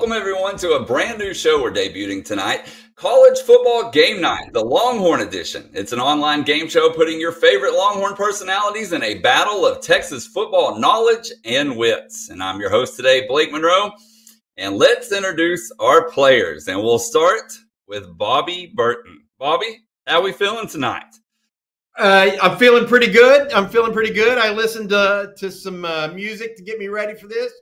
Welcome, everyone, to a brand new show we're debuting tonight College Football Game Night, the Longhorn Edition. It's an online game show putting your favorite Longhorn personalities in a battle of Texas football knowledge and wits. And I'm your host today, Blake Munroe. And let's introduce our players. And we'll start with Bobby Burton. Bobby, how are we feeling tonight? Uh, I'm feeling pretty good. I'm feeling pretty good. I listened to, to some uh, music to get me ready for this.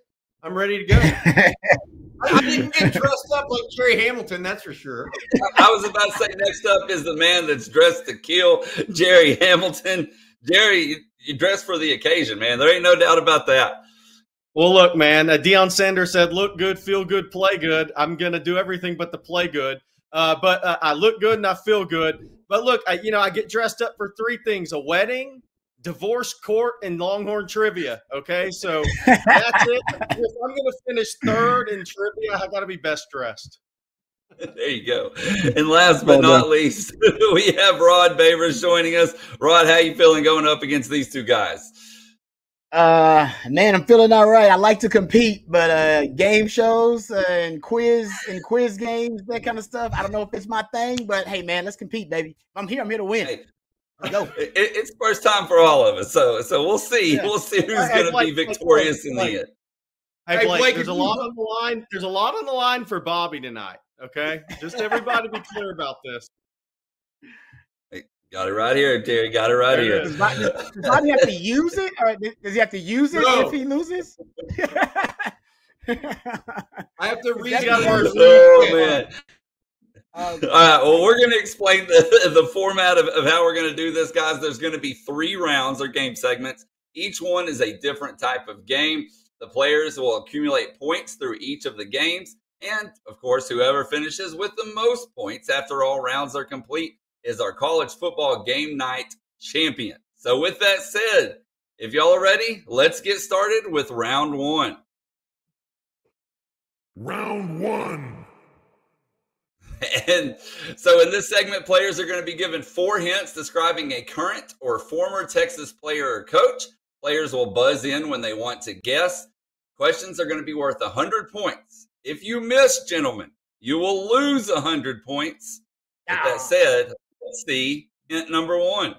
I'm ready to go. I didn't get dressed up like Gerry Hamilton, that's for sure. I was about to say next up is the man that's dressed to kill, Gerry Hamilton. Gerry, you dress for the occasion, man. There ain't no doubt about that. Well, look, man. Uh, Deion Sanders said, "Look good, feel good, play good." I'm gonna do everything but the play good. Uh, but uh, I look good and I feel good. But look, I, you know, I get dressed up for three things: a wedding, divorce court and Longhorn trivia. Okay, so that's it. if I'm going to finish third in trivia, I got to be best dressed. There you go. And last but not least, we have Rod Babers joining us. Rod, how you feeling going up against these two guys? Uh, man, I'm feeling all right. I like to compete, but uh, game shows and quiz and quiz games, that kind of stuff. I don't know if it's my thing, but hey, man, let's compete, baby. I'm here. I'm here to win. Hey, Go. It, it's first time for all of us, so so we'll see. Yeah. We'll see who's going to be victorious Blake, in the end. Hey Blake, Blake, there's a lot on the line. There's a lot on the line for Bobby tonight. Okay, just everybody be clear about this. Got it right here, Terry. Got it right there here. Does Bobby, does Bobby have to use it, or does he have to use it no. if he loses? I have to read it. Oh man. Um, All right. Well, we're going to explain the, the format of, of how we're going to do this, guys. There's going to be three rounds or game segments. Each one is a different type of game. The players will accumulate points through each of the games. And of course, whoever finishes with the most points after all rounds are complete is our college football game night champion. So, with that said, if y'all are ready, let's get started with round one. Round one. And so in this segment, players are going to be given four hints describing a current or former Texas player or coach. Players will buzz in when they want to guess. Questions are going to be worth 100 points. If you miss, gentlemen, you will lose 100 points. With that said, let's see hint number one.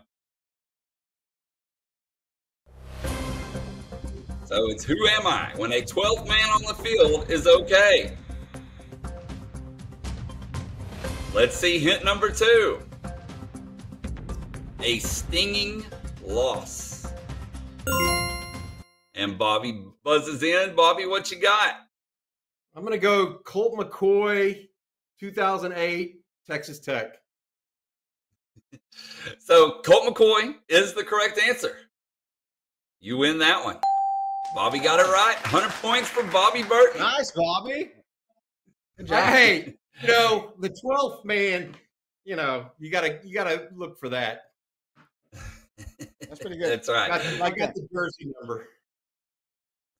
So it's who am I when a 12th man on the field is okay? Let's see hint number two. A stinging loss. And Bobby buzzes in. Bobby, what you got? I'm going to go Colt McCoy, 2008, Texas Tech. so Colt McCoy is the correct answer. You win that one. Bobby got it right. 100 points for Bobby Burton. Nice, Bobby. Hey, you know, the 12th man, you know, you gotta you gotta look for that. That's pretty good. That's right. I got, I got the jersey number.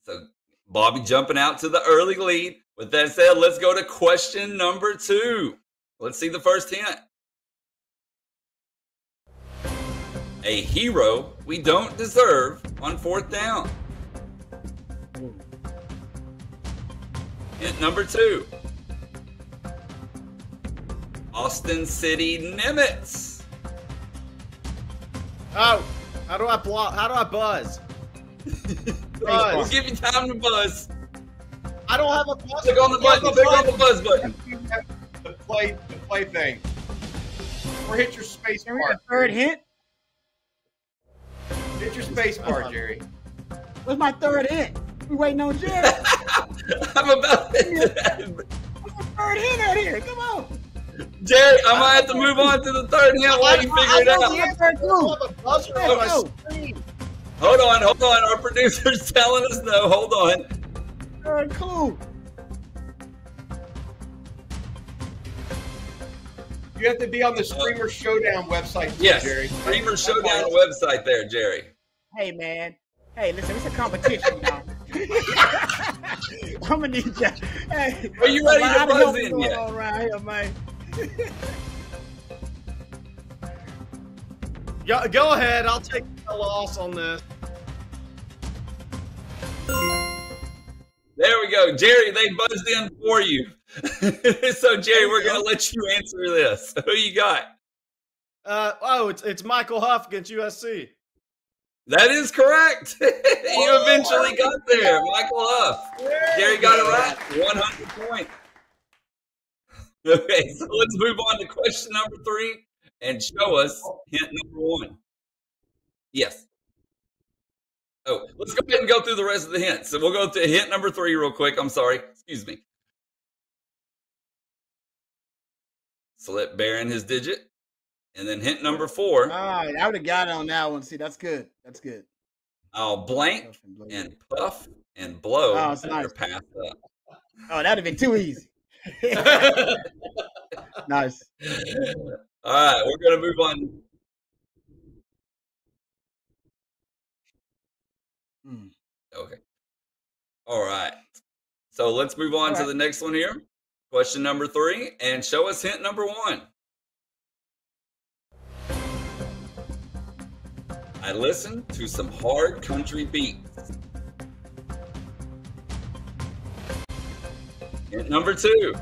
So Bobby jumping out to the early lead. With that said, let's go to question number two. Let's see the first hint. A hero we don't deserve on fourth down. Hmm. Hint number two. Austin City Nimitz. Oh, how do I block? How do I buzz? buzz. We'll give you time to buzz. I don't have a buzz. Click on the button. Click on the buzz button. The play, the play thing. Or hit your space bar. Third hit. Hit your space bar, Gerry. What's my third hit? We waiting on Gerry. I'm about to. third hit out here. Come on. Gerry, I'm gonna have to move on to the third hint while you figure it out. Hold on, hold on. Our producer's telling us no. Hold on. All cool. You have to be on the Streamer Showdown website, too, yes, Gerry. Streamer Showdown website there, Gerry. Hey, man. Hey, listen, it's a competition, y'all. I'm gonna need you. Hey, Are you ready to buzz in yet? All right here, man. go, go ahead. I'll take the loss on this. There we go. Gerry, they buzzed in for you. so, Gerry, we're going to let you answer this. Who you got? Uh, oh, it's it's Michael Huff against USC. That is correct. you eventually got there, Michael Huff. Gerry got it right. 100 points. Okay, so let's move on to question number three and show us hint number one. Yes. Oh, let's go ahead and go through the rest of the hints. So we'll go to hint number three real quick. I'm sorry. Excuse me. So let Baron his digit. And then hint number four. All right, I would have got it on that one. See, that's good. That's good. I'll blank and puff and blow. Oh, it's nice. Pass up. Oh, that'd have been too easy. nice. All right, we're gonna move on. Hmm. Okay. All right. So let's move on All to the next one here. Question number three, and show us hint number one. I listen to some hard country beats. Number two.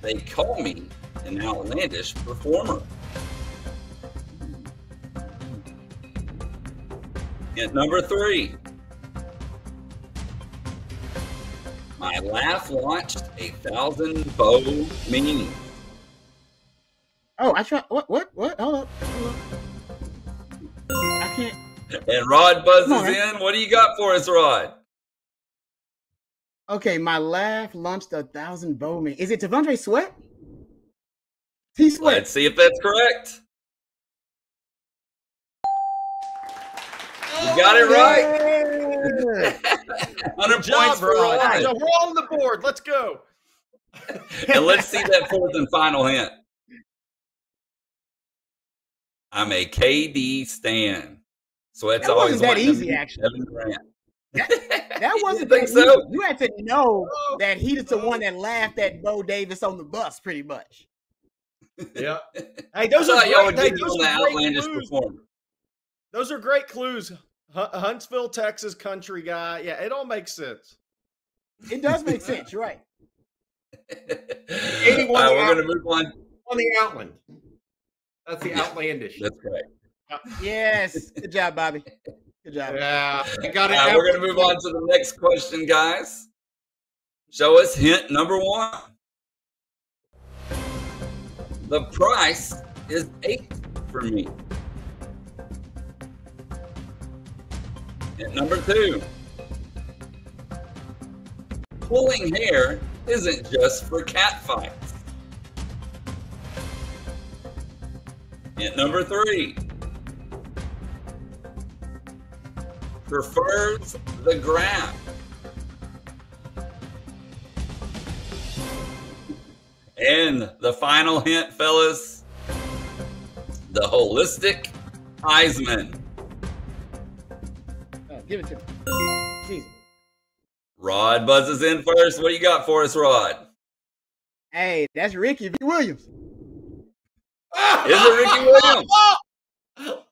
They call me an outlandish performer. Hint number three. My laugh launched a thousand bow meanings. Oh, I try. What? What? What? Hold up. Hold up. I can't. And Rod buzzes on. in. What do you got for us, Rod? Okay, my laugh launched a thousand bowmen. Is it T'Vondre Sweat? T Sweat. Let's see if that's correct. You got it right. right. 100 Good job, points for Rod. Rod. So we're all on the board. Let's go. And let's see that fourth and final hint. I'm a KD stan. So it's That always wasn't that easy, actually. Kevin Durant. That You wasn't think that so? You had to know oh, that he he's the oh. one that laughed at Bo Davis on the bus, pretty much. Yeah. Hey, those are thought y'all would great. Hey, those the are great outlandish clues. performer. Those are great clues. Huntsville, Texas, country guy. Yeah, it all makes sense. It does make sense. You're right. All Anyone right, we're going to move on. on the Outland. That's the outlandish. That's right. Yes. Good job, Bobby. Good job. Yeah, I got it. All right, we're going to move on to the next question, guys. Show us hint number one. The price is eight for me. Hint number two. Pulling hair isn't just for cat fights. Hint number three. Prefers the graph. And the final hint, fellas the holistic Heisman. Uh, give it to me. Easy. Rod buzzes in first. What do you got for us, Rod? Hey, that's Ricky Williams. Is it Ricky Williams?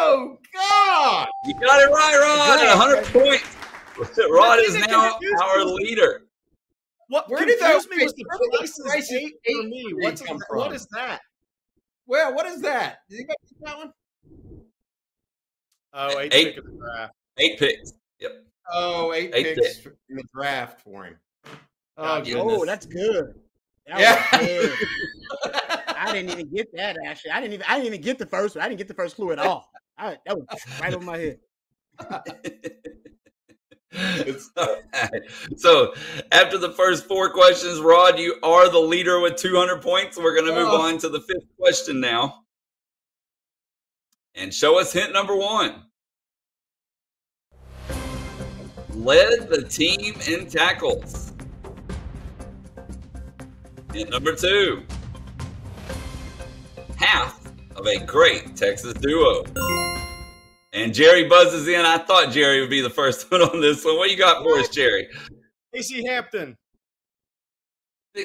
Oh God! You got it right, Rod. Good. 100 points. Rod is now our leader. What Where did confused that- me was the where price is eight for eight me. for me What's come what from? is that? Well, what is that? Did you guys get that one? Oh, eight, Eight. pick of the draft. Eight picks. Yep. Oh, eight, Eight picks in the draft for him. Oh, God. Oh, that's good. That Yeah. was good. I didn't even get that actually. I didn't even I didn't even get the first one. I didn't get the first clue at all. I, that was right on my head. So after the first four questions, Rod, you are the leader with 200 points. We're going to move Oh. on to the fifth question now. And show us hint number one. Led the team in tackles. Hint number two. Half of a great Texas duo. And Gerry buzzes in. I thought Gerry would be the first one on this one. What you got for us, Gerry? Casey Hampton.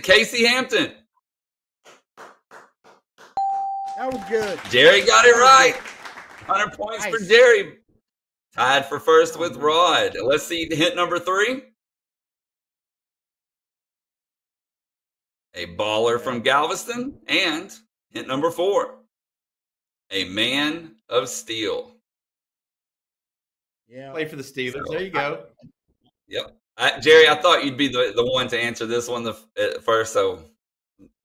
Casey Hampton. That was good. Gerry got it right. 100 points for Nice. Gerry. Tied for first with Rod. Let's see hint number three. A baller from Galveston. And hint number four. A man of steel. Yeah. Play for the Steelers. So, there you go. Yep. I, Gerry, I thought you'd be the, the one to answer this one the uh, first. So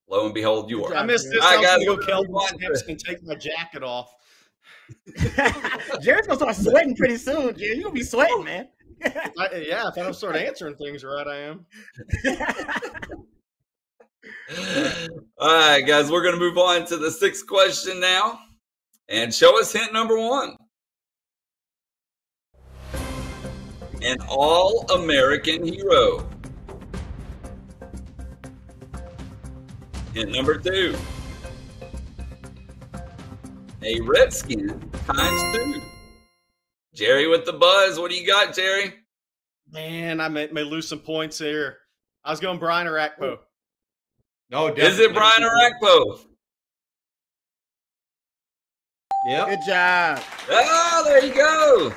lo and behold, you are. I job. missed this. I'm guys, gonna go we're Kelvin gonna move on to- Sampson and take my jacket off. Gerry's gonna start sweating pretty soon, Gerry, You're gonna be sweating, man. I, yeah, if I don't start answering things right, I am. All right, guys, we're going to move on to the sixth question now. And show us hint number one. An all American hero. Hint number two. A redskin times two. Gerry with the buzz. What do you got, Gerry? Man, I may, may lose some points here. I was going Brian Orakpo. No, definitely. Is it Brian Orakpo? Yep. Good job. Oh, there you go.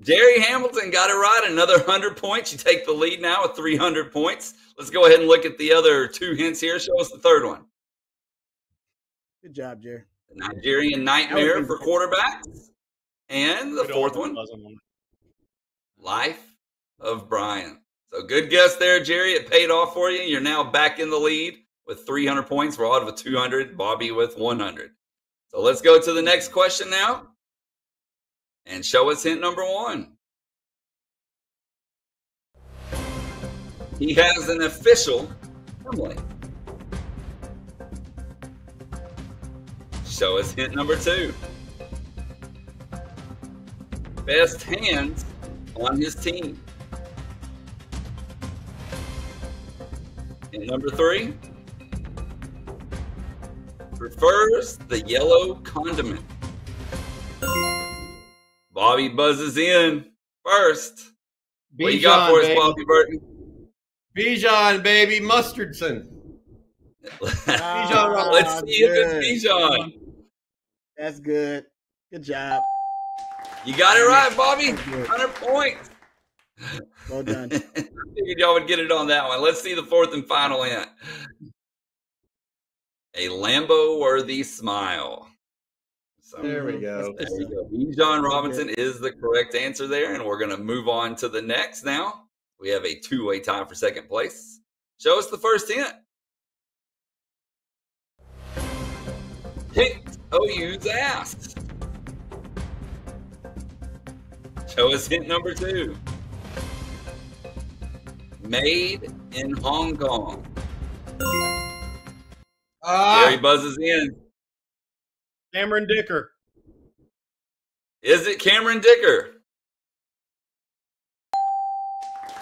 Gerry Hamilton got it right. Another 100 points. You take the lead now with 300 points. Let's go ahead and look at the other two hints here. Show us the third one. Good job, Gerry. The Nigerian Nightmare for quarterbacks. And the fourth one, one. Life of Brian. So good guess there, Gerry. It paid off for you. You're now back in the lead with 300 points. Rod with 200. Bobby with 100. So let's go to the next question now. And show us hint number one. He has an official family. Show us hint number two. Best hands on his team. And number three, prefers the yellow condiment. Bobby buzzes in first. What you got for us, baby. Bobby Burton? Bijan, baby, Mustardson. Ah, Let's see if it's Bijan. That's good. Good job. You got it right, Bobby. 100 points. Well done. I figured y'all would get it on that one. Let's see the fourth and final hint. A Lambo worthy smile. So There we go. there you go. Bijan Robinson is the correct answer there, and we're going to move on to the next now. We have a two way tie for second place. Show us the first hint. Kicked OU's ass. Show us hint number two. Made in Hong Kong. Ah, Gerry buzzes in. Cameron Dicker. Is it Cameron Dicker?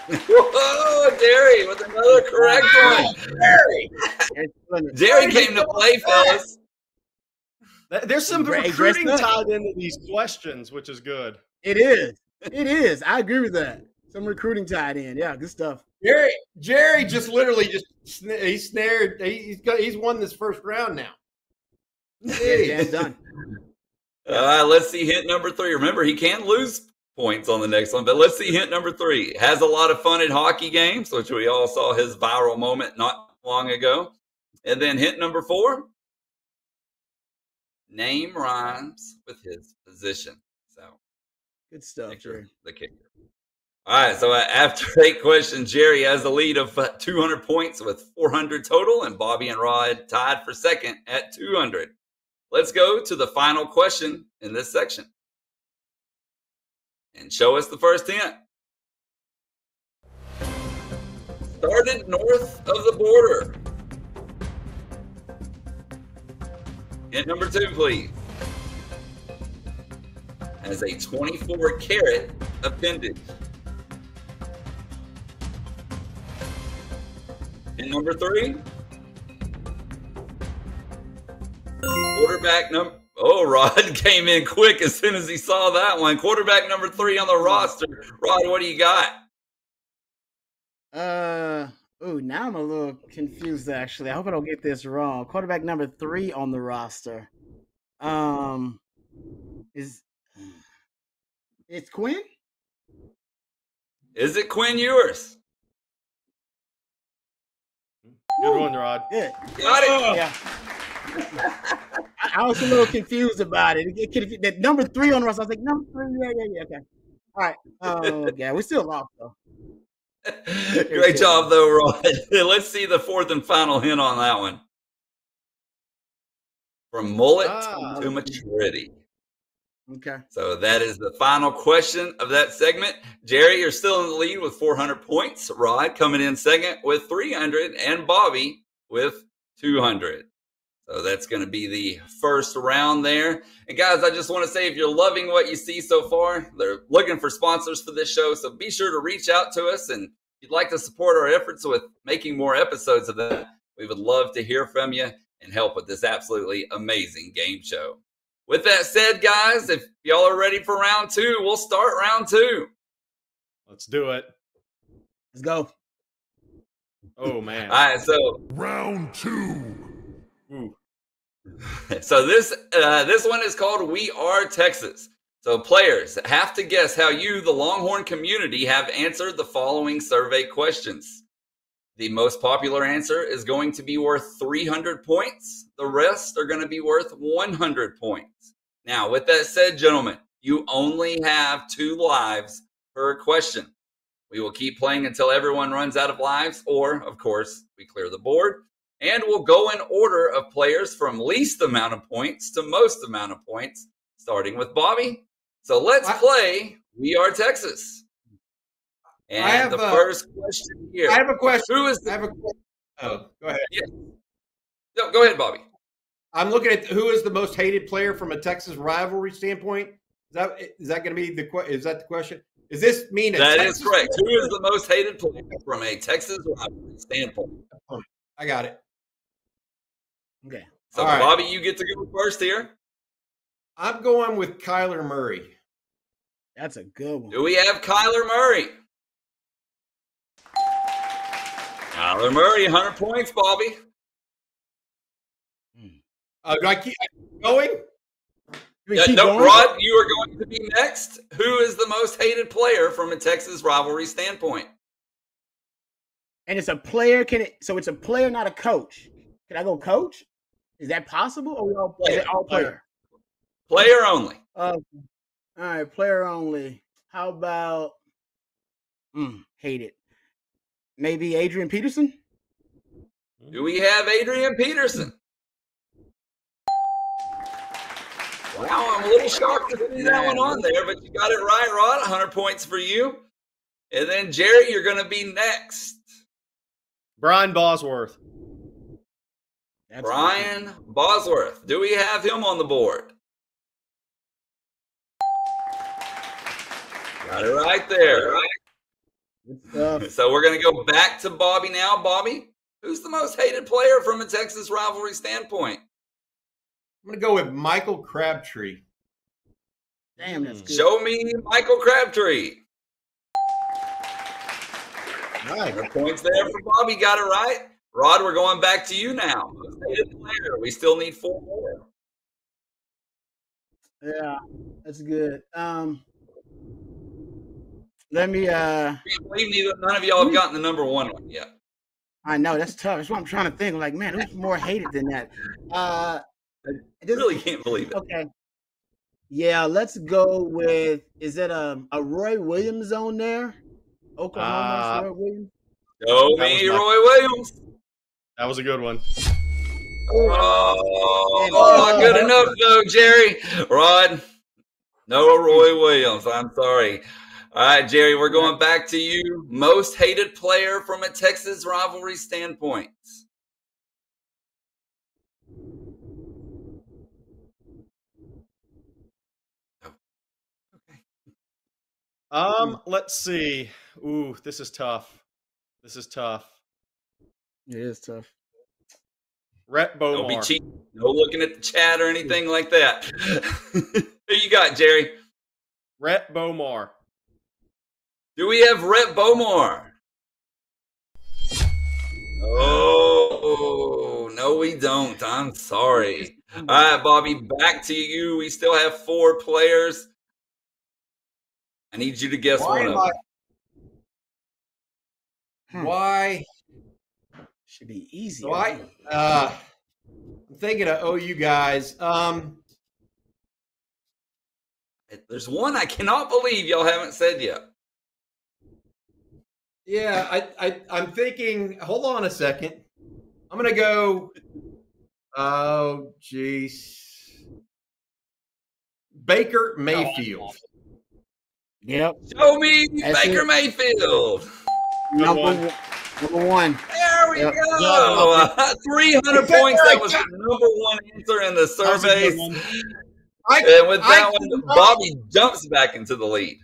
Whoa, Gerry with another correct one. Gerry. Jared's killing it. Gerry came to play, fellas. Th- There's some Great, recruiting dressed up. tied into these questions, which is good. It is. It is. I agree with that. Some recruiting tied in. Yeah, good stuff. Gerry, Gerry just literally just he snared. He's got he's won this first round now. Yeah, Dan's done. All right, let's see hint number three. Remember, he can lose points on the next one, but let's see hint number three. Has a lot of fun at hockey games, which we all saw his viral moment not long ago. And then hint number four name rhymes with his position. So, Good stuff, kicker, Gerry. the kicker. All right, so uh, after eight questions, Gerry has a lead of uh, 200 points with 400 total, and Bobby and Rod tied for second at 200. Let's go to the final question in this section. And show us the first hint. Started north of the border. Hint number two, please. Has a 24 carat appendage. And number three, quarterback number. Oh, Rod came in quick as soon as he saw that one. Quarterback number three on the roster. Rod, what do you got? Uh oh, now I'm a little confused actually. I hope I don't get this wrong. Quarterback number three on the roster. Um is It's Quinn. Is it Quinn Ewers? Good one, Rod. Yeah. Got it. Yeah. I, was a little confused about it. it, that number three on the roster. I was like, number three, yeah, yeah, yeah. Okay. All right. Oh, yeah. we're still lost though. Great job, though, Rod. Let's see the fourth and final hint on that one. From mullet Ah. to maturity. Okay. So that is the final question of that segment. Gerry, you're still in the lead with 400 points. Rod coming in second with 300, and Bobby with 200. So that's going to be the first round there. And guys, I just want to say if you're loving what you see so far, they're looking for sponsors for this show. So be sure to reach out to us. And if you'd like to support our efforts with making more episodes of that, we would love to hear from you and help with this absolutely amazing game show. With that said, guys, if y'all are ready for round two, we'll start round two. Let's do it. Let's go. Oh man. All right, so Round two. So this uh, this one is called "We Are Texas." So players have to guess how you, the Longhorn community, have answered the following survey questions. The most popular answer is going to be worth 300 points. The rest are going to be worth 100 points. Now, with that said, gentlemen, you only have two lives per question. We will keep playing until everyone runs out of lives, or, of course, we clear the board. And we'll go in order of players from least amount of points to most amount of points, starting with Bobby. So let's I- play We Are Texas. And I have the a- first question here. I have a question. Who is I have a question. Oh, go ahead. no, go ahead, Bobby. I'm looking at who is the most hated player from a Texas rivalry standpoint. Is that is that going to be the is that the question? Is this mean That is Texas correct. player? Who is the most hated player from a Texas rivalry standpoint? I got it. Okay. So, All right. Bobby, you get to go first here. I'm going with Kyler Murray. That's a good one. Do we have Kyler Murray? Kyler Murray, 100 points, Bobby. Uh, do I keep going? Yeah, no, going? Rod, you are going to be next. Who is the most hated player from a Texas rivalry standpoint? And it's a player. Can it? So it's a player, not a coach. Can I go coach? Is that possible? Or we all is it all player? Player only. Uh, all right, player only. How about? Mm, hate it. Maybe Adrian Peterson. Do we have Adrian Peterson? Wow, I'm a little shocked to see that one on there, but you got it right, Rod. 100 points for you. And then, Gerry, you're going to be next. Brian Bosworth. That's Brian Bosworth. Do we have him on the board? Got it right there. good. So we're going to go back to Bobby now. Bobby, who's the most hated player from a Texas rivalry standpoint? I'm going to go with Michael Crabtree. Damn, that's hmm. good. Show me Michael Crabtree. Nice. The points there for Bobby. Got it right. Rod, we're going back to you now. Hated player. We still need four more. Yeah, that's good. Um, let me. Uh, I can't believe neither, none of y'all have gotten the number one one yet. I know that's tough. That's what I'm trying to think. I'm like, man, who's more hated than that? Uh, I this- really can't believe it. Okay. Yeah, let's go with. Is it a a Roy Williams on there? Oklahoma Uh, Roy Williams. Show me my- Roy Williams. That was a good one. Oh, Oh. not good enough though, Gerry. Rod, no Roy Williams. I'm sorry. All right, Gerry, we're going back to you. Most hated player from a Texas rivalry standpoint. Um, let's see. Ooh, this is tough. This is tough. It is tough. Rhett Don't be Bomar. cheap. No looking at the chat or anything like that. Who you got, Gerry? Rhett Bomar. Do we have Rhett Bomar? Oh, no, we don't. I'm sorry. All right, Bobby, back to you. We still have four players. I need you to guess Why one am of I- them. Hmm. Why? Should be easy. So I, uh, I'm thinking of OU guys. Um, There's one I cannot believe y'all haven't said yet. yeah, I, I, I'm thinking. Hold on a second. I'm gonna go. Oh, jeez. Baker Mayfield. Yep. Show me That's Baker it. Mayfield. Number one. One. Number one. There we Yep. go. Uh, 300 points. That was the number one answer in the That was a good surveys. I, And with that I one, not- Bobby jumps back into the lead.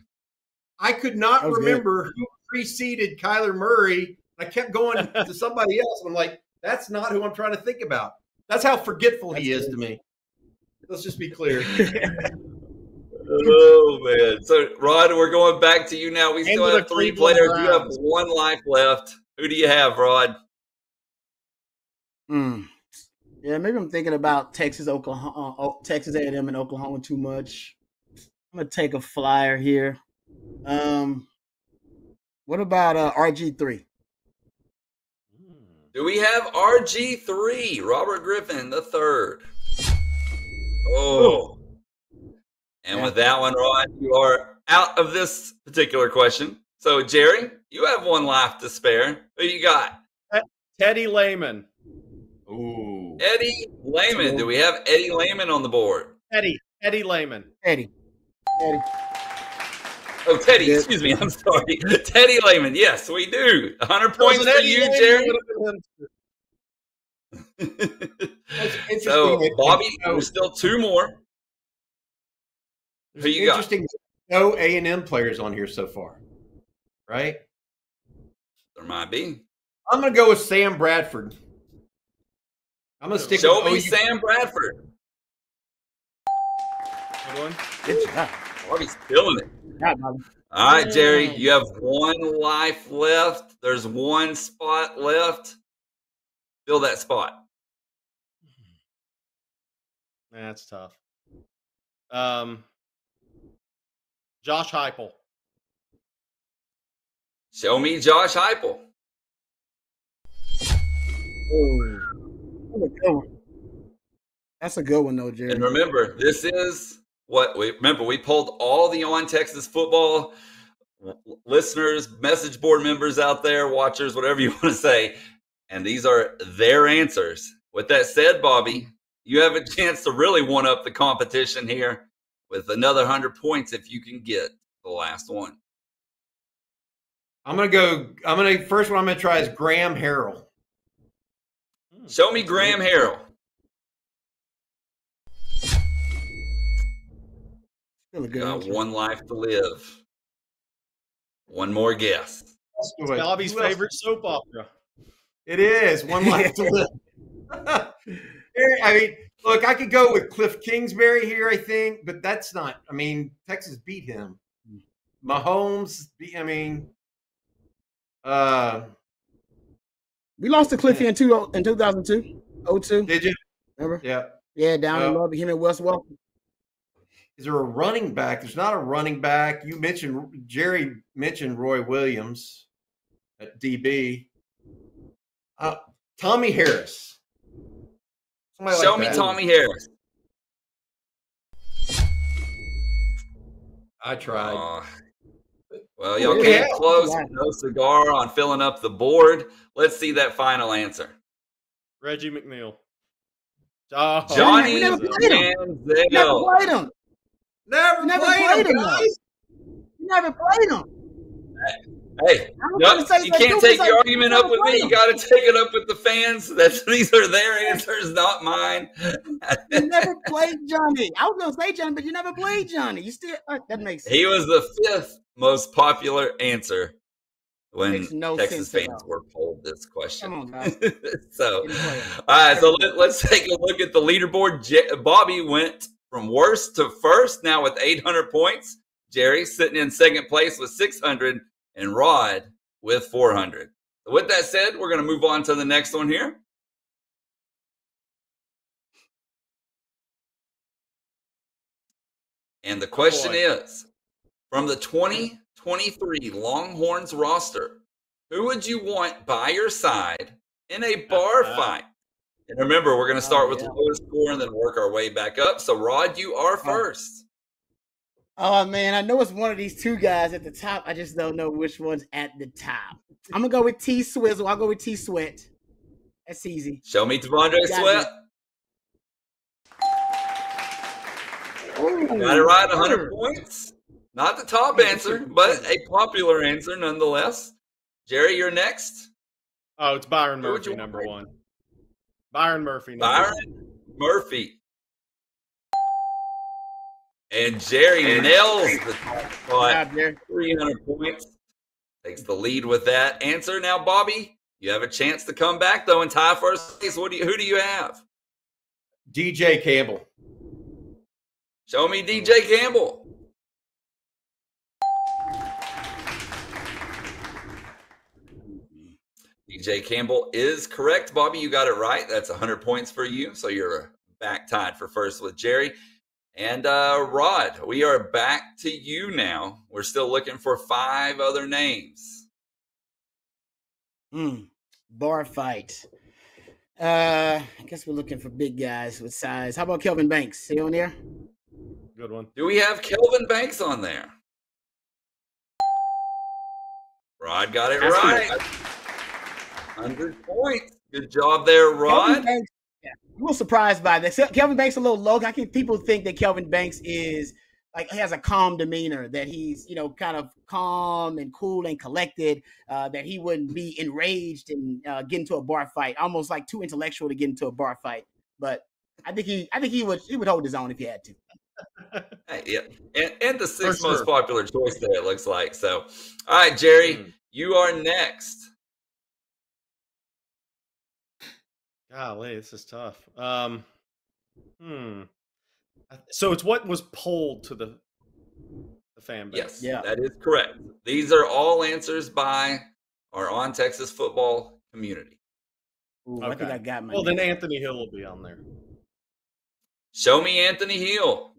I could not That was good. remember who preceded Kyler Murray. I kept going to somebody else. I'm like, that's not who I'm trying to think about. That's how forgetful he That's is to me. Let's just be clear. Oh man! So Rod, we're going back to you now. We Into still have three players. You have one life left. Who do you have, Rod? Hmm. Yeah, maybe I'm thinking about Texas, Oklahoma, uh, Texas A&M, and Oklahoma too much. I'm gonna take a flyer here. Um, what about uh, RG three? Do we have RG three? Robert Griffin the third. Oh. And with that one, Rod, you are out of this particular question. So Gerry, you have one life to spare. Who you got? Teddy Lehman. Ooh. Eddie Lehman. Do we have Eddie Lehman on the board? Eddie. Eddie Lehman. Eddie. Eddie. Oh, Teddy. Yeah. Excuse me. I'm sorry. Teddy Lehman. Yes, we do. 100 points for Eddie you, Lehman? Gerry. That's so, Bobby, there's still two more. who you got? interesting. No A and M players on here so far, right? There might be. I'm gonna go with Sam Bradford. I'm gonna stick. Show with me OU. Sam Bradford. Good one. Good job. Bobby's killing it. Good job, Bobby. All right, Gerry, you have one life left. There's one spot left. Fill that spot. That's tough. Um, Josh Heupel. Show um me Josh Heupel. That's a good one. That's a good one, though, Gerry. And remember, this is what we remember. We pulled all the on Texas football listeners, message board members out there, watchers, whatever you want to say, and these are their answers. With that said, Bobby, you have a chance to really one up the competition here with another hundred points if you can get the last one. I'm gonna go. I'm gonna first one. I'm gonna try is Graham Harrell. Hmm. Show me Graham Harrell. Still a good Got answer. one life to live. One more guess. It's Bobby's favorite soap opera. It is one life to live. I mean, look, I could go with Cliff Kingsbury here, I think, but that's not. I mean, Texas beat him. Mahomes, beat, I mean, uh, We lost to Cliffy in two in 2002. 02, did you? remember? Yeah. Yeah, down in love him and Wes Welker. Is there a running back? There's not a running back. You mentioned Gerry mentioned Roy Williams at DB. Uh, Tommy Harris. Somebody like Show me that. Tommy Harris. I tried. Aw. Well, y'all came yeah. close. Yeah. No cigar on filling up the board. Let's see that final answer. Reggie McNeal. Oh, Johnny we never played him. Manziel. Never played him. Never, Never played, played him, him, guys. We never played him. Hey, I was no, say, you can't dude, take your argument up with me. played You got to take it up with the fans. That's these are their answers, not mine. You never played Johnny. I was gonna say Johnny, but you never played Johnny. You still uh, that makes sense. He was the fifth most popular answer when no Texas fans were polled this question. On, so, Didn't play him. all right, so let, us take a look at the leaderboard. J- Bobby went from worst to first now with 800 points. Gerry sitting in second place with 600, and Rod with 400. With that said, we're going to move on to the next one here. And the question boy. is From the 2023 Longhorns roster, who would you want by your side in a bar fight? And remember, we're going to oh, start Oh, with yeah. the lowest score and then work our way back up. So, Rod, you are oh. first. Oh man, I know it's one of these two guys at the top. I just don't know which one's at the top. I'm gonna go with T Swizzle. I'll go with T Sweat. That's easy. Show me T'Vondre Sweat. Got it right, 100 points. Not the top answer, but a popular answer nonetheless. Gerry, you're next. Oh, it's Byron Murphy, number want? one. Byron Murphy. Number Byron Murphy. And Gerry nails the top spot. job, 300 points. Takes the lead with that answer. Now, Bobby, you have a chance to come back though and tie first place. What do you? Who do you have? DJ Campbell. Show me DJ Campbell. DJ Campbell is correct. Bobby, you got it right. That's 100 points for you. So you're back tied for first with Gerry. And uh, Rod, we are back to you now. We're still looking for five other names. Hmm. Bar fight. Uh, I guess we're looking for big guys with size. How about Kelvin Banks? See on there? Good one. Do we have Kelvin Banks on there? Rod got it That's right. 100 points. Good job there, Kelvin Rod. Banks, yeah, I'm a little surprised by that. Kelvin Banks a little low. I think people think that Kelvin Banks is like he has a calm demeanor, that he's you know kind of calm and cool and collected, uh, that he wouldn't be enraged and uh, get into a bar fight, almost like too intellectual to get into a bar fight. But I think he, I think he would, he would hold his own if he had to. Hey, yeah. And, and the sixth For most popular choice there, it looks like. So, all right, Gerry, Hmm. you are next. Golly, this is tough. Um, hmm. So it's what was polled to the the fan base. Yes, Yeah. that is correct. These are all answers by our on Texas football community. Ooh, I think Okay. I got my. Well, then Anthony Hill will be on there. Show me Anthony Hill.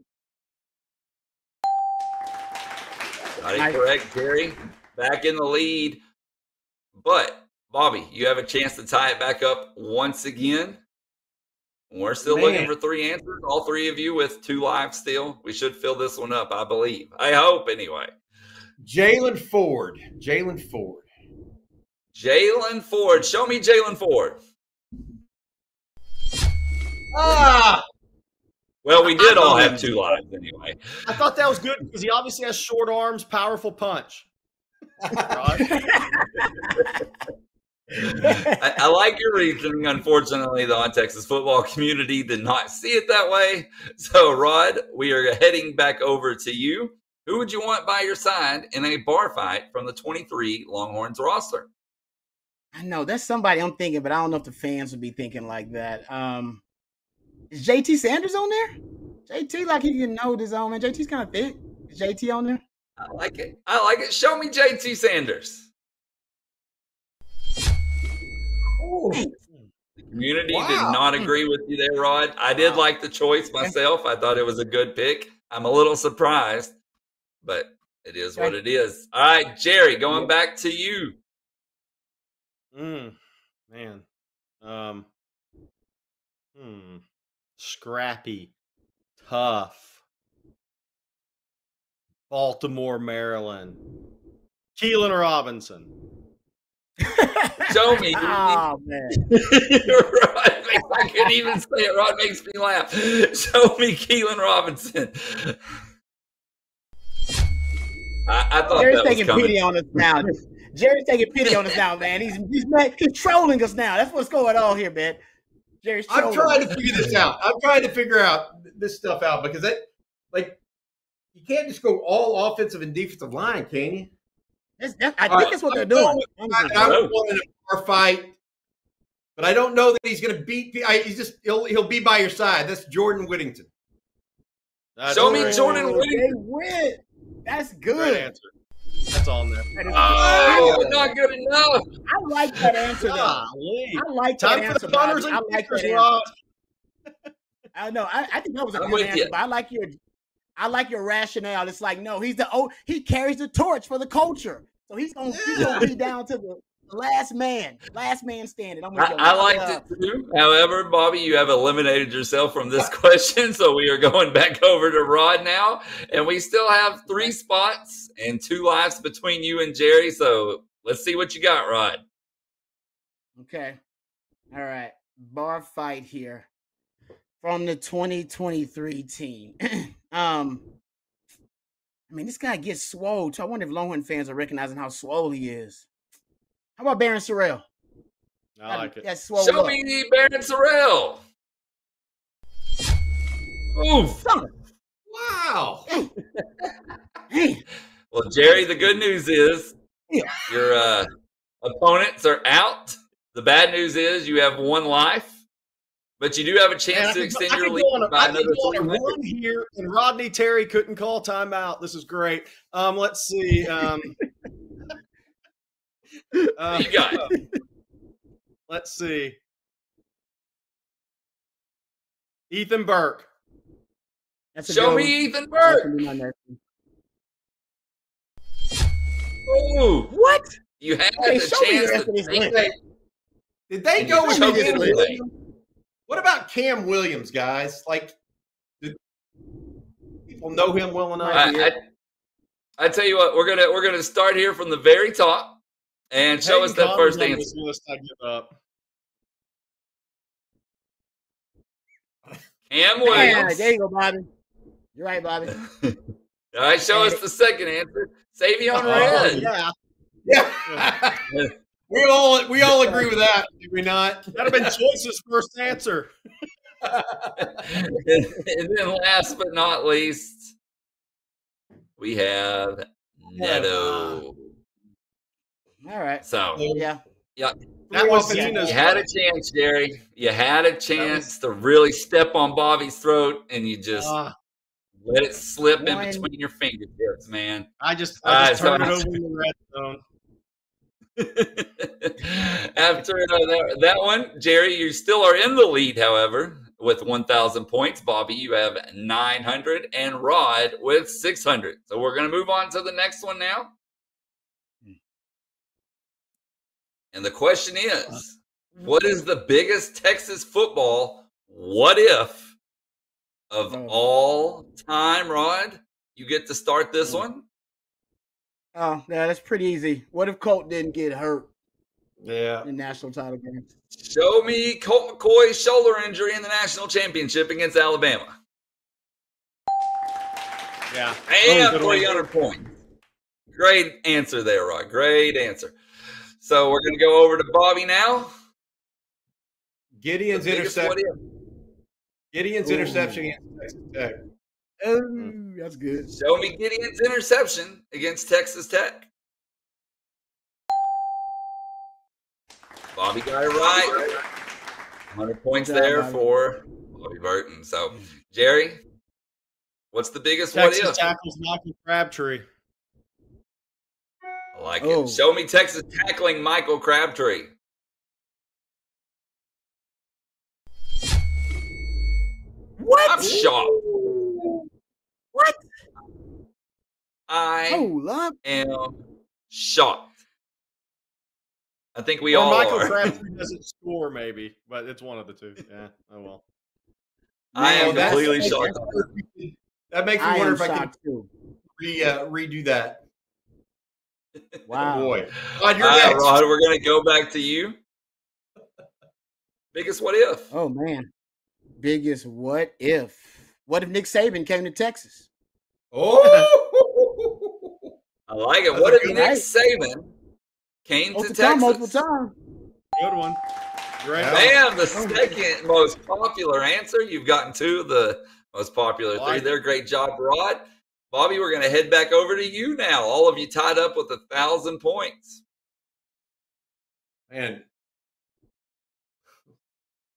Got it Nice. correct, Gerry. Back in the lead. But, Bobby, you have a chance to tie it back up once again. We're still looking for three answers. All three of you with two lives still. We should fill this one up, I believe. I hope, anyway. Jaylan Ford. Jaylan Ford. Jaylan Ford. Show me Jaylan Ford. Ah, Well, we did all have two lives anyway. I thought that was good because he obviously has short arms, powerful punch. I, I like your reasoning. Unfortunately, the on Texas football community did not see it that way. So, Rod, we are heading back over to you. Who would you want by your side in a bar fight from the 23 Longhorns roster? I know that's somebody I'm thinking, but I don't know if the fans would be thinking like that. Um, is JT Sanders on there? JT, like he can hold his own, man. JT's kind of thick. Is JT on there? I like it. I like it. Show me JT Sanders. The community did not agree with you there, Rod. I did Wow. like the choice myself. I thought it was a good pick. I'm a little surprised, but it is what it is. All right, Gerry, going back to you. Mm, man. Um. Hmm. Scrappy. Tough. Baltimore, Maryland. Keilan Robinson. Show me. oh man. Rod makes- I couldn't even say it. Rod makes me laugh. Show me Keilan Robinson. I, I thought Gerry's that taking coming. pity on us now. Gerry's taking pity on us now, man. He's he's mad, he's trolling us now. That's what's going on here, man. Gerry's I'm trying to figure this out. I'm trying to figure out this stuff out because that, like, you can't just go all offensive and defensive line, can you? That's- that- I All think right, that's what they're doing. going with- I, I would want in a bar fight, but I don't know that he's going to beat. I, he's just he'll he'll be by your side. That's Jordan Whittington. That's Show me a Jordan Oh, Whittington. They win. That's Great good. answer. That's on there. That is Oh, good. not good enough. I like that answer though. Golly. I like Time that for answer. the punters I like kickers, that answer. I know. I, I think that was a I'm good answer, you. but I like your I like your rationale. It's like, no, he's the oh, he carries the torch for the culture. So he's gonna, he's gonna be down to the last man, last man standing. I'm with I, you. I liked it too. However, Bobby, you have eliminated yourself from this question, so we are going back over to Rod now, and we still have three spots and two lives between you and Gerry. So let's see what you got, Rod. Okay. All right. Bar fight here from the 2023 team. um, I mean, this guy gets swole. Too. I wonder if Longhorn fans are recognizing how swole he is. How about Barryn Sorrell? I like it. That's swole Show up. me Barrett Sorrell. Oof. Wow. Hey, Well, Gerry, the good news is Yeah. your uh, opponents are out. The bad news is you have one life, but you do have a Man, chance to extend I your lead on by I could another go on a 300. here, and Rodney Terry couldn't call timeout. This is great. Um, let's see. Um, uh, you got? Let's see. Ethan Burke. that's a Show me one. Ethan Burke. gonna be my next one. Ooh, What? you had Hey, the chance the rest to of this take list. that. Did they And go you with choked Cam it away. Williams? What about Cam Williams, guys? Like, did people know him well enough? I, I, I tell you what, we're gonna we're gonna start here from the very top and show Peyton us that first answer. this list, I give up. Cam Yeah, Williams. there you go, Bobby. You're right, Bobby. All right, show us the second answer. Savion Oh, Red. yeah, Yeah. we all we all agree with that, do we not? that'd have been Choice's first answer. and, and then last but not least, we have Neto. All right. So Yeah. Yeah. That was Three Zena's. you had a chance, Gerry. You had a chance to really step on Bobby's throat, and you just Ah, let it slip in between your fingertips, man. I just, I just right, turned so- it over in the red zone. After uh, that, that one, Gerry, you still are in the lead, however, with 1,000 points. Bobby, you have 900, and Rod with 600. So we're going to move on to the next one now. And the question is what is the biggest Texas football what if of Oh. all time, Rod? You get to start this Oh. one. Oh, yeah, that's pretty easy. What if Colt didn't get hurt Yeah. in national title game? Show me Colt McCoy's shoulder injury in the national championship against Alabama. Yeah. And good 300 points. Great answer there, Rod. Great answer. So we're going to go over to Bobby now. Gideon's The biggest what interception. Gideon's Ooh. interception against Texas Tech. Mm. Oh, that's good. Show me Gideon's interception against Texas Tech. Bobby got it right. 100 points Good job, there Bobby. for Bobby Burton. So, Gerry, what's the biggest one? Texas what if? tackles Michael Crabtree. I like Oh. it. Show me Texas tackling Michael Crabtree. What? I'm shocked. What? I Hold up. am shocked. I think we or all Michael are. Crabtree doesn't score, maybe, but it's one of the two. Yeah. Oh well. I am that's- completely shocked. That makes me I wonder if I can shocked too. re, uh, redo that. Wow. Oh boy. Rod, you're All right, next. Rod, we're going to go back to you. Biggest what if? Oh man. Biggest what if? What if Nick Saban came to Texas? Oh, I like it. That's What if Nick one. Saban came to Multiple time, multiple Texas? time. Good one. Great. Yeah. Bam, the oh, second most popular answer. You've gotten two of the most popular three Like there. Great job, Rod. Bobby, we're going to head back over to you now. All of you tied up with a thousand points. man.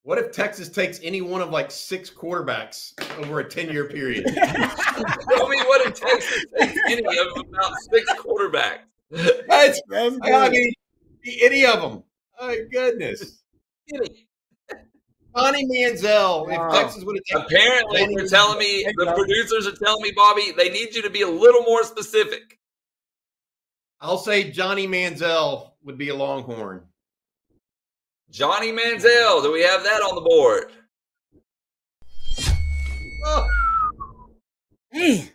What if Texas takes any one of like six quarterbacks over a 10 year period? Tell me what it takes to take any of about six quarterbacks. That's, That's I mean, any of them. Oh, goodness. Any. Johnny Manziel. If. Texas would have Apparently, Johnny they're telling me the producers are telling me, Bobby, they need you to be a little more specific. I'll say Johnny Manziel would be a Longhorn. Johnny Manziel, do we have that on the board? Oh, Man,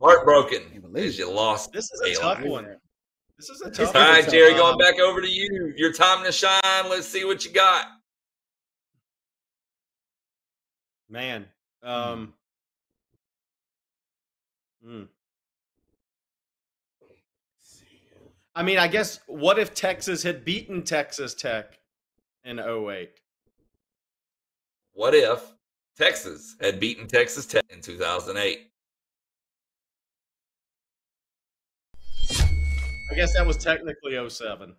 Heartbroken Can't believe as you lost. This is a Taylor. tough one. This is a tough is All one. right, tough. Gerry, Um, going back over to you. Your time to shine. Let's see what you got. Man. Um. hmm. I mean, I guess what if Texas had beaten Texas Tech in 08? What if Texas had beaten Texas Tech in 2008? I guess that was technically 07.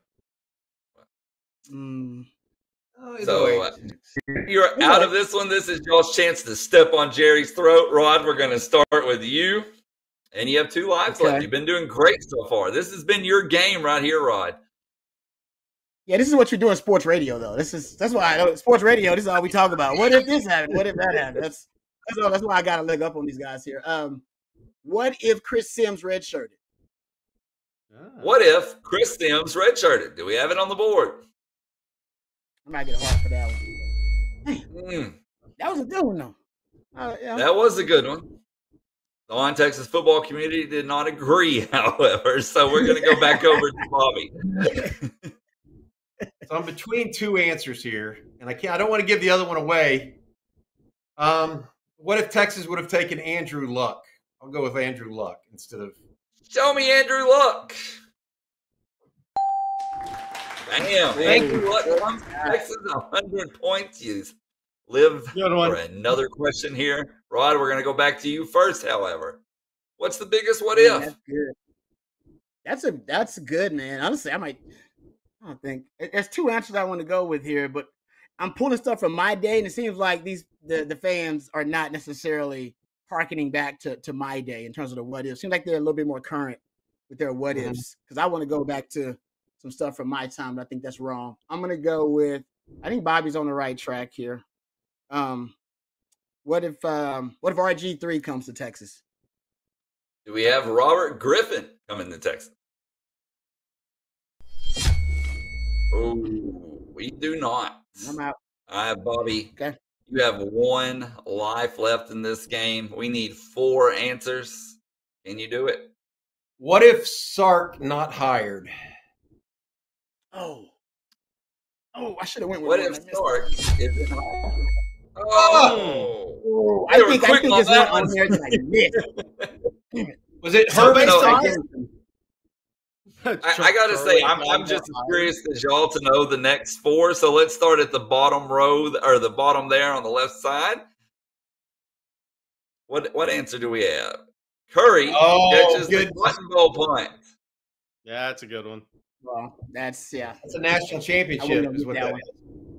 mm, oh, So uh, you're out of this one. This is y'all's chance to step on Gerry's throat. Rod, we're going to start with you. And you have two lives left. You've been doing great so far. This has been your game right here, Rod. Yeah, this is what you do in sports radio, though. This is that's why I know sports radio. This is all we talk about. What if this happened? What if that happened? That's that's all. That's why I got to leg up on these guys here. Um, what if Chris Sims redshirted? Ah. What if Chris Sims redshirted? Do we have it on the board? I might get a heart for that one. Hmm. That was a good one, though. Uh, yeah. That was a good one. The on Texas football community did not agree, however. So we're going to go back over to Bobby. So I'm between two answers here, and I can't. I don't want to give the other one away. Um, what if Texas would have taken Andrew Luck? I'll go with Andrew Luck instead of. Show me Andrew Luck. Bam. Thank Andrew Luck comes to Texas 100 points. You live Good for another question here. Rod, we're going to go back to you first, however. What's the biggest what Man, if? That's. That's a that's good, man. Honestly, I might. I don't think there's two answers I want to go with here, but I'm pulling stuff from my day, and it seems like these the the fans are not necessarily harkening back to to my day in terms of the what ifs. Seems like they're a little bit more current with their what Mm-hmm. ifs because I want to go back to some stuff from my time, but I think that's wrong. I'm gonna go with. I think Bobby's on the right track here. Um, what if um what if RG three comes to Texas? Do we have Robert Griffin coming to Texas? Oh, we do not. I'm out. All right, Bobby. Okay. You have one life left in this game. We need four answers. Can you do it? What if Sark not hired? Oh. Oh, I should have went with What if Sark missed isn't hired? Oh, Oh, I think I think on it's that one on one. there that I missed. Was it So Herbert? based No, on- Again, I, I gotta say, I'm, I'm just as curious as y'all to know the next four. So let's start at the bottom row or the bottom there on the left side. What what answer do we have? Curry Oh, catches the good. button ball punt. Yeah, that's a good one. Well, that's yeah. That's a national I championship. wouldn't Is what that that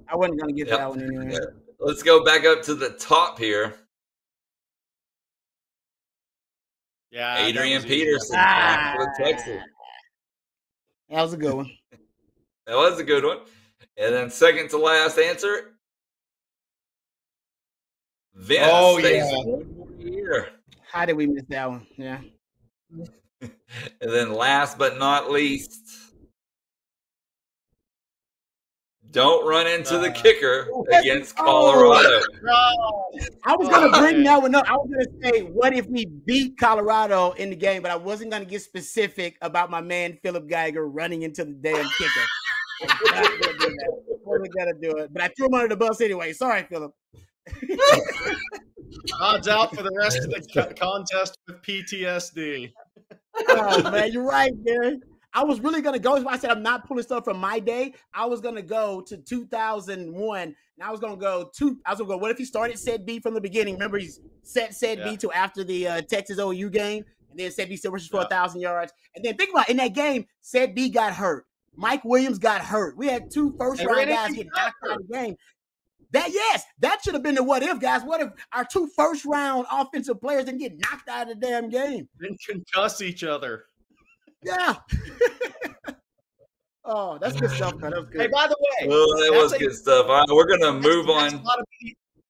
I wasn't gonna get Yep. that one anyway. Yeah. Let's go back up to the top here. Yeah, Adrian. Peterson Ah. Texas. That was a good one. That was a good one. And then second to last answer. Vince Oh, yeah. How did we miss that one? Yeah. And then last but not least, don't run into the Uh, kicker yes. against Oh. Colorado. I was gonna Oh, bring that one up. I was gonna say, what if we beat Colorado in the game, but I wasn't gonna get specific about my man Philip Geiger running into the damn kicker. I'm not gonna do that. Wasn't gonna do it, but I threw him under the bus anyway. Sorry, Philip. Odds out for the rest of the contest with PTSD. Oh man, you're right, Gerry. I was really gonna go. That's I said I'm not pulling stuff from my day. I was gonna go to 2001, and I was gonna go to. I was gonna go. What if he started set B from the beginning? Remember, he's set set Yeah. B till after the uh, Texas OU game, and then set B still rushes for a Yeah. thousand yards. And then think about it, in that game, set B got hurt. Mike Williams got hurt. We had two first round guys get knocked out of the game. That yes, that should have been the what if, guys. What if our two first round offensive players didn't get knocked out of the damn game? Then concuss each other. Yeah. oh, that's good stuff, man. That was good. Hey, by the way, Well, that That's was a- good stuff. All right, we're going to move that's on.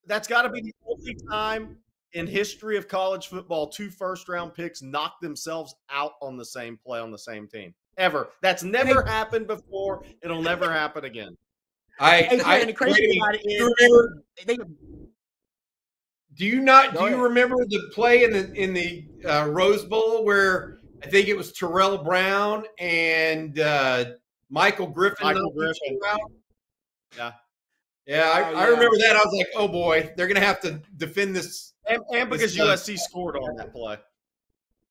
that's got to be the only time in history of college football two first round picks knock themselves out on the same play on the same team ever. That's never happened before. It'll never happen again. I, Hey, I and the crazy about it do you remember? they, Do you not? Do you ahead. remember the play in the in the uh, Rose Bowl where I think it was Terrell Brown and uh, Michael Griffin? Michael knocked Griffin. Yeah. Yeah, I, Oh, I yeah. remember that. I was like, "Oh boy, they're gonna have to defend this." And, and because This, USC scored on that play.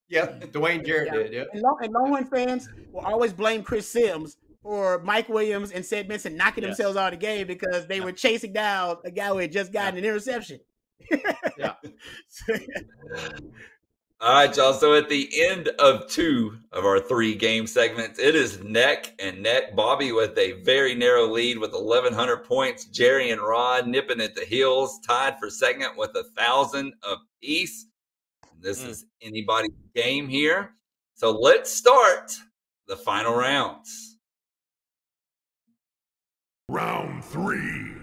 Yeah, Dwayne Jarrett Yeah. did. Yeah. and, Long, and Longhorn fans will always blame Chris Sims for Mike Williams and Sid Benson knocking Yeah. themselves out of the game because they were chasing down a guy who had just gotten an interception. Yeah. All right, y'all. So at the end of two of our three game segments, it is neck and neck. Bobby with a very narrow lead with 1,100 points. Gerry and Rod nipping at the heels, tied for second with a thousand apiece. This Mm. is anybody's game here. So let's start the final rounds. Round three.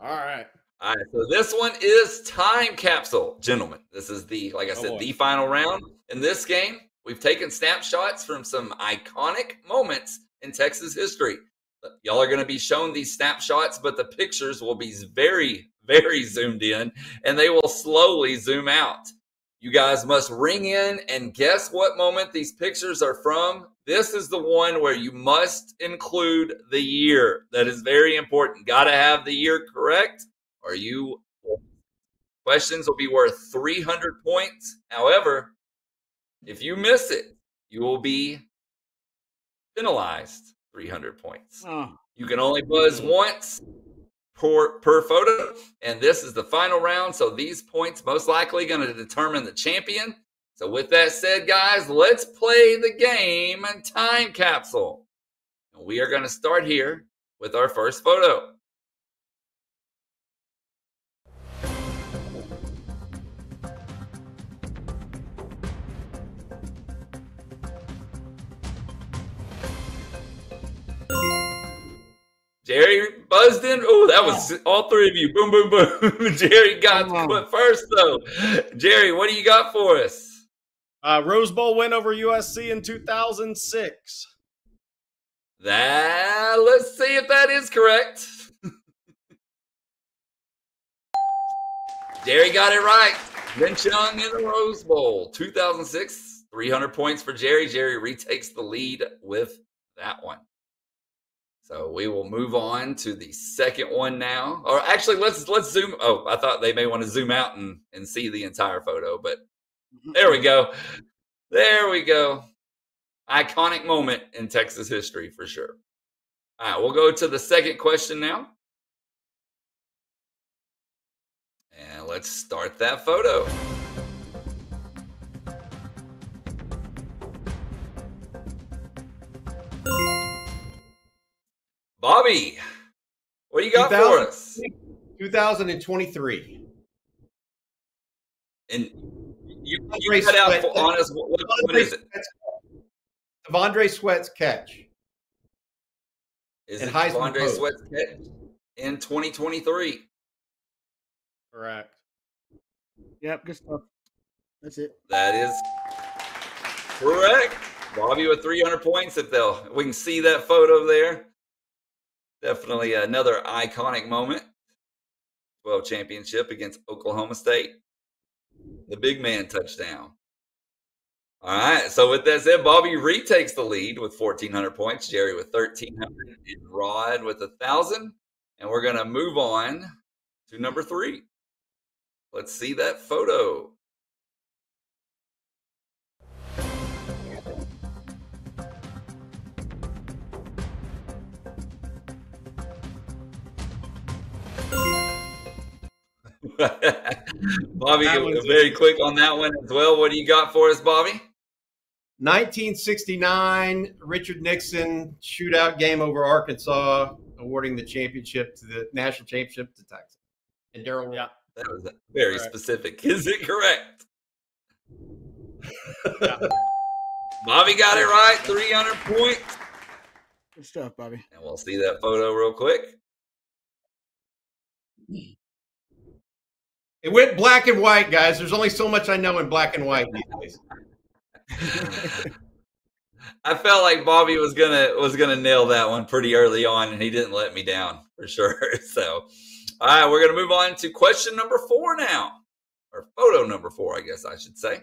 All right. All right, so this one is time capsule, gentlemen. This is the, like I Oh, said, the final round. In this game, we've taken snapshots from some iconic moments in Texas history. Y'all are going to be shown these snapshots, but the pictures will be very, very zoomed in and they will slowly zoom out. You guys must ring in and guess what moment these pictures are from. This is the one where you must include the year. That is very important. Got to have the year correct or you questions will be worth 300 points. However, if you miss it, you will be penalized 300 points. Oh, You can only buzz once per per photo, and this is the final round. So these points most likely going to determine the champion. So with that said, guys, let's play the game and time capsule. And we are going to start here with our first photo. Gerry buzzed in. Oh, that was all three of you. Boom, boom, boom. Gerry got Come on. first, though. Gerry, what do you got for us? Uh, Rose Bowl win over USC in 2006. That let's see if that is correct. Gerry got it right. Vince Young in the Rose Bowl, 2006, 300 points for Gerry. Gerry retakes the lead with that one. So we will move on to the second one now. Or actually, let's let's zoom. Oh, I thought they may want to zoom out and, and see the entire photo, but mm-hmm. there we go. There we go. Iconic moment in Texas history for sure. All right, we'll go to the second question now. And let's start that photo. Bobby, what do you got for 2000? us? 2023. And you, you cut out Sweat. for on us. What, what- what is it? T'Vondre Sweat's catch. Is And it Heisman Andre Sweat's catch in 2023? Correct. yep, good stuff. That's it. That is correct. Bobby with 300 points. If they'll, we can see that photo there. Definitely another iconic moment. 12 championship against Oklahoma State. The big man touchdown. All right. So with that said, Bobby retakes the lead with 1,400 points. Gerry with 1,300 and Rod with a thousand. And we're going to move on to number three. Let's see that photo. Bobby, very quick on that one as well. What do you got for us, Bobby? 1969, Richard Nixon shootout game over Arkansas, awarding the championship to the national championship to Texas. And Daryl. Yeah. That was very Correct. specific. Is it correct? Yeah. Bobby got it right. 300 points. Good stuff, Bobby. And we'll see that photo real quick. It went black and white, guys. There's only so much I know in black and white these days. I felt like Bobby was gonna was gonna nail that one pretty early on, and he didn't let me down for sure. So, all right, we're gonna move on to question number four now, or photo number four, I guess I should say.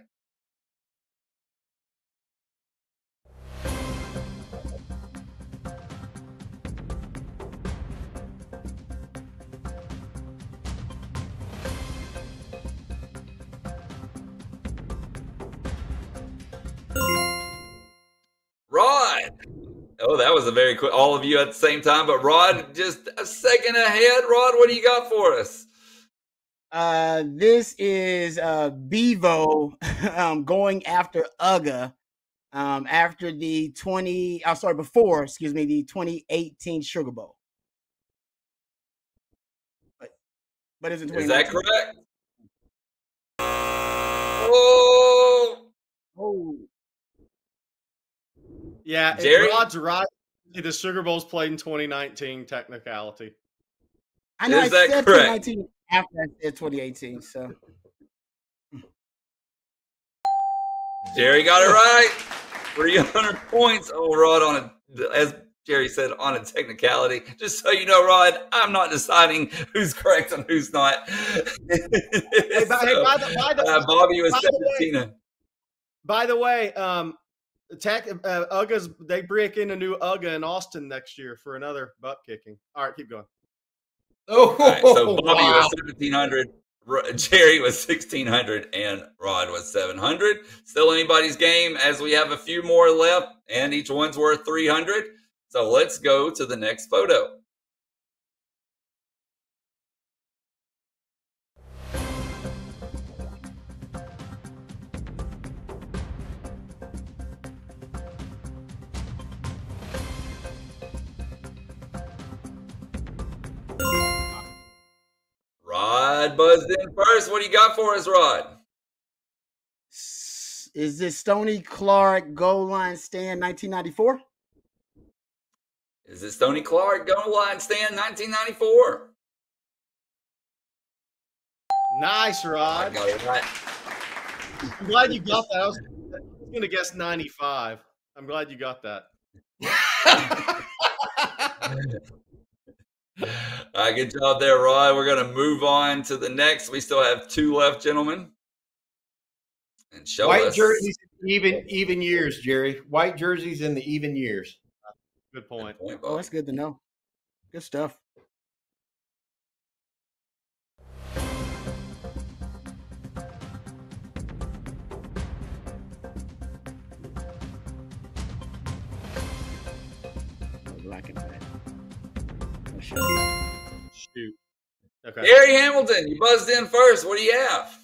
Rod. Oh, that was a very quick. All of you at the same time, but Rod just a second ahead. Rod, what do you got for us? Uh, this is uh Bevo um, going after Uga um, after the 20. I'm sorry, before excuse me, the 2018 Sugar Bowl. But but is it Is that 2019? correct? Oh, Oh, Yeah, Gerry? Rod's right. The Sugar Bowl's played in 2019 technicality. I know Is I that said correct? 2019 after I said 2018. So Gerry got it right. 300 points. Oh, Rod on a, as Gerry said, on a technicality. Just so you know, Rod, I'm not deciding who's correct and who's not. Hey, by, hey, by the, by the, uh, Bobby was by the way- by the way, um, Tech, uh, Uga's they break in a new Uga in Austin next year for another butt kicking. All right, keep going. Oh, All right, so Bobby wow. was 1700, Gerry was 1600, and Rod was 700. Still anybody's game as we have a few more left, and each one's worth 300. So let's go to the next photo. Rod buzzed in first. What do you got for us, Rod? is this Stony Clark goal line stand 1994? Is this Stony Clark goal line stand 1994? Nice, Rod. got right. I'm glad you got that. I was, I was going to guess 95. I'm glad you got that. All right, good job there, Rod. We're going to move on to the next. We still have two left, gentlemen. And show White us. jerseys, even even years, Gerry. White jerseys in the even years. Good point. Point, Oh, Bobby. that's good to know. Good stuff. Okay. Gerry Hamilton, you buzzed in first. What do you have?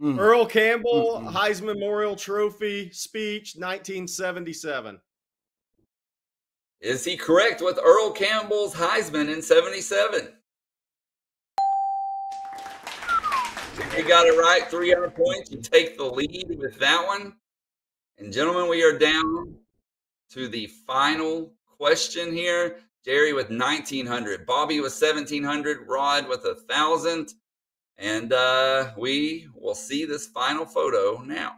Mm. Earl Campbell Mm-mm. Heisman Memorial Trophy speech, 1977. Is he correct with Earl Campbell's Heisman in 77? If you got it right, three 300 points. You take the lead with that one. And gentlemen, we are down to the final question here. Gerry with 1900, Bobby with 1700, Rod with a thousand. And uh, we will see this final photo now.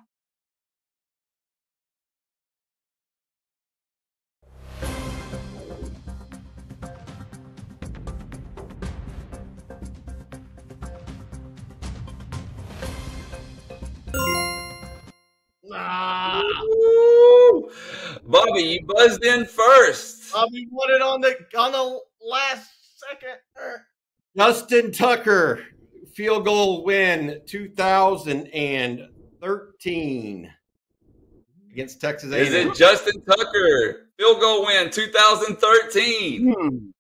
Ah, Woo! Bobby, you buzzed in first. Bobby won it on the on the last second. Justin Tucker, field goal win 2013 against Texas A&M. Is it Justin Tucker? Field goal win 2013. Mm.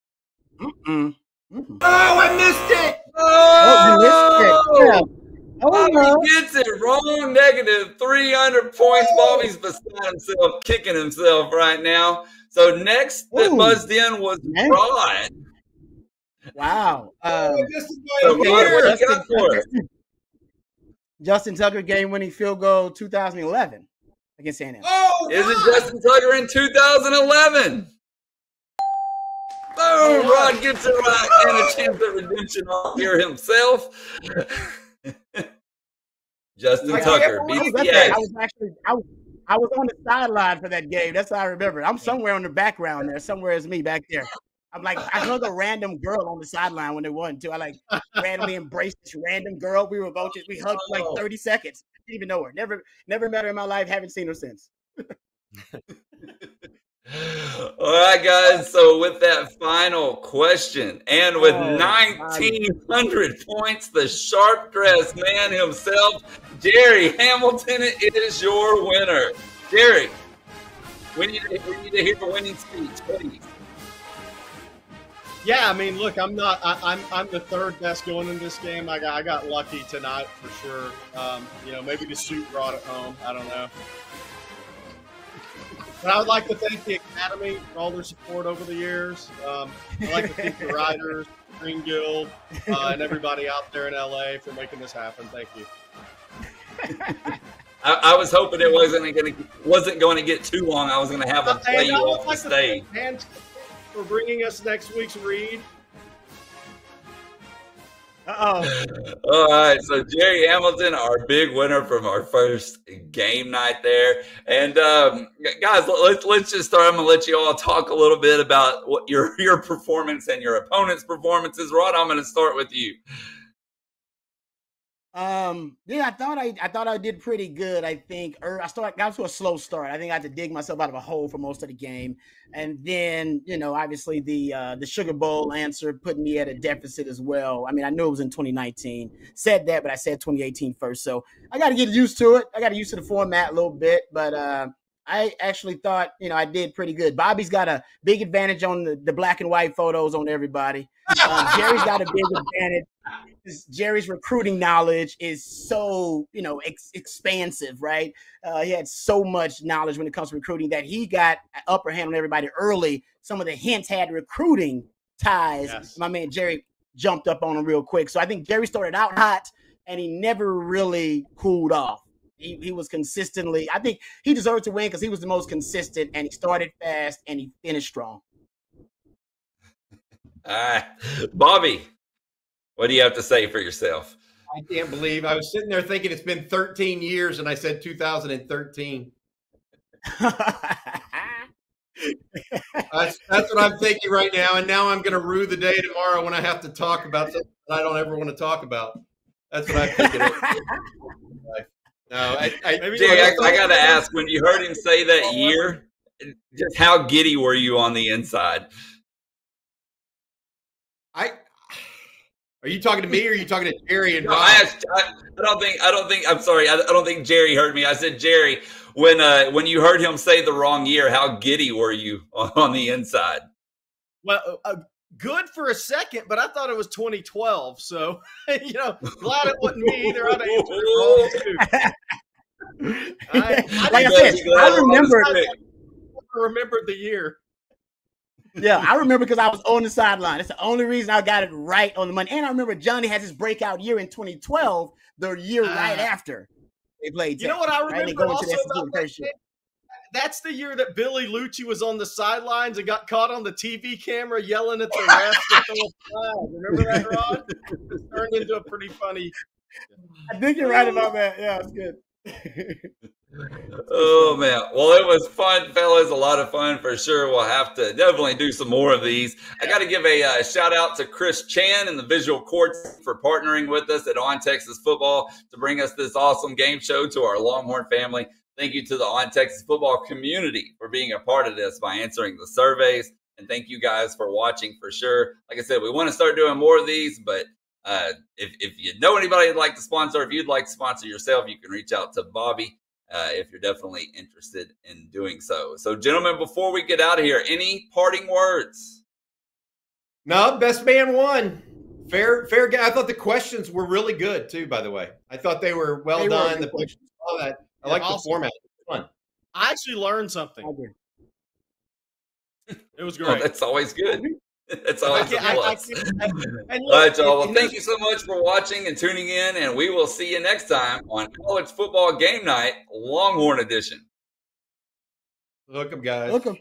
Mm-mm. Mm-mm. Oh, I missed it. Oh, you missed it. Yeah. Oh, Bobby no. gets it Negative 300 points. Bobby's beside himself, kicking himself right now. So next that Ooh. buzzed in was Man. Rod. Wow. Oh, Um, I missed it by So Rod, year. what do you Justin got for us? Tucker- Justin Tucker game winning field goal 2011 against A&M. Oh, Is it God. Justin Tucker in 2011? Boom! Rod gets it right and a chance at redemption all here himself. Justin Like, Tucker, I was, up. I was actually I was, I was on the sideline for that game. That's how I remember. I'm somewhere on the background there. Somewhere is me back there. I'm like I hugged a random girl on the sideline when they won too. I like randomly embraced this random girl. We were both just we hugged for like 30 seconds. I Didn't even know her. Never never met her in my life. Haven't seen her since. All right, guys. So with that final question, and with Oh, 1,900 points, the sharp dressed man himself, Gerry Hamilton, is your winner. Gerry, we need to, we need to hear a winning speech, please. Yeah, I mean, look, I'm not. I, I'm I'm the third best going in this game. I got I got lucky tonight for sure. Um, you know, maybe the suit brought it home. I don't know. But I would like to thank the Academy for all their support over the years. Um, I'd like to thank the riders, Green Guild, uh, and everybody out there in LA for making this happen. Thank you. I, I was hoping it wasn't going to wasn't going to get too long. I was going to have them And play you I off like to stage. for bringing us next week's read. All right, so Gerry Hamilton, our big winner from our first game night there, and um, guys, let's let's just start. I'm gonna let you all talk a little bit about what your your performance and your opponent's performances. Rod, I'm gonna start with you. Um, yeah, I thought I, I thought I did pretty good. I think, or I started got to a slow start. I think I had to dig myself out of a hole for most of the game, and then you know, obviously the uh, the Sugar Bowl answer put me at a deficit as well. I mean, I knew it was in 2019. Said that, but I said 2018 first, so I got to get used to it. I got used to the format a little bit, but uh, I actually thought you know I did pretty good. Bobby's got a big advantage on the, the black and white photos on everybody. Um, Gerry's got a big advantage. Gerry's recruiting knowledge is so you know ex- expansive, right? Uh, he had so much knowledge when it comes to recruiting that he got upper hand on everybody early. Some of the hints had recruiting ties. Yes. My man Gerry jumped up on him real quick. So I think Gerry started out hot and he never really cooled off. He, he was consistently. I think he deserved to win because he was the most consistent and he started fast and he finished strong. All right, Bobby, what do you have to say for yourself? I can't believe I was sitting there thinking it's been 13 years, and I said 2013. That's, that's what I'm thinking right now, and now I'm going to rue the day tomorrow when I have to talk about something that I don't ever want to talk about. That's what I'm thinking. no, I, I, Maybe Gerry, I, I got to ask: when you heard him say that year, just how giddy were you on the inside? I. Are you talking to me, or are you talking to Gerry and No, I, asked, I, I don't think I don't think I'm sorry. I, I don't think Gerry heard me. I said Gerry when uh, when you heard him say the wrong year. How giddy were you on, on the inside? Well, uh, good for a second, but I thought it was 2012. So, you know, glad it wasn't me either. I'd have answered it wrong too. I, I like I said, I remember. on his pick. remember the year. Yeah, I remember because I was on the sideline. That's the only reason I got it right on the money. And I remember Johnny had his breakout year in 2012, the year right Ah. after they played. You know what I Texas, right? Remember go into also about that first year. game? That's the year that Billy Liucci was on the sidelines and got caught on the TV camera yelling at the refs to throw a. Remember that, Rod? It turned into a pretty funny. I think you're right about that. Yeah, it's good. Oh man! Well, it was fun, fellas. A lot of fun for sure. We'll have to definitely do some more of these. I got to give a uh, shout out to Chris Chan and the Visual Courts for partnering with us at On Texas Football to bring us this awesome game show to our Longhorn family. Thank you to the On Texas Football community for being a part of this by answering the surveys, and thank you guys for watching for sure. Like I said, we want to start doing more of these, but uh, if if you know anybody who'd like to sponsor, if you'd like to sponsor yourself, you can reach out to Bobby uh, if you're definitely interested in doing so. So, gentlemen, before we get out of here, any parting words? No, best man won. Fair, fair game. I thought the questions were really good too. By the way, I thought they were well They done. good The questions. all that. I Yeah, like the awesome. format. It's fun. I actually learned something. It was Oh, great. that's always good. That's always a can't- I- I plus. I- All right, y'all. Well, thank you so much for watching and tuning in, and we will see you next time on College Football Game Night Longhorn Edition. Look 'em, guys. Look 'em.